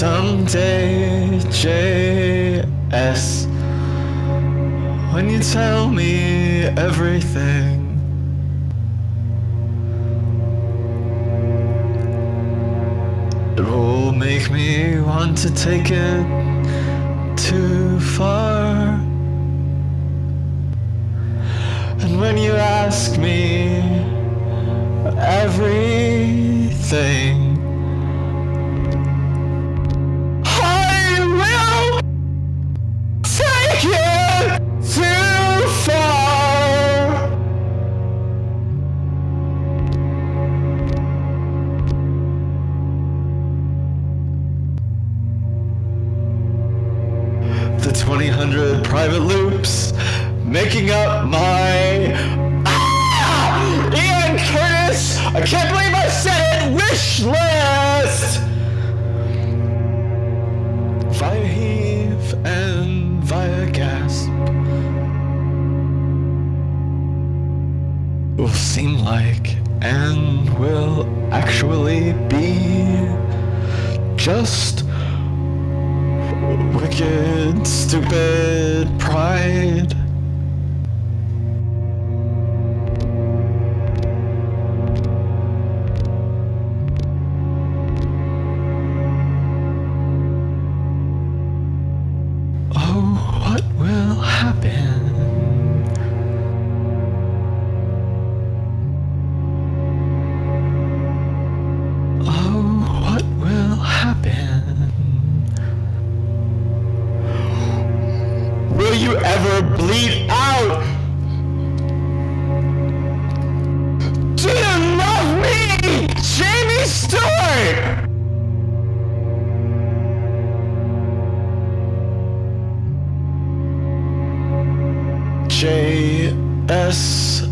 day, JS. When you tell me everything. It will make me want to take it too far. And when you ask me everything, 2000 private loops making up my. Ah! Ian Curtis! I can't believe I said it! Wish list! Via heave and via gasp. Will seem like and will actually be just wicked, stupid pride. J S.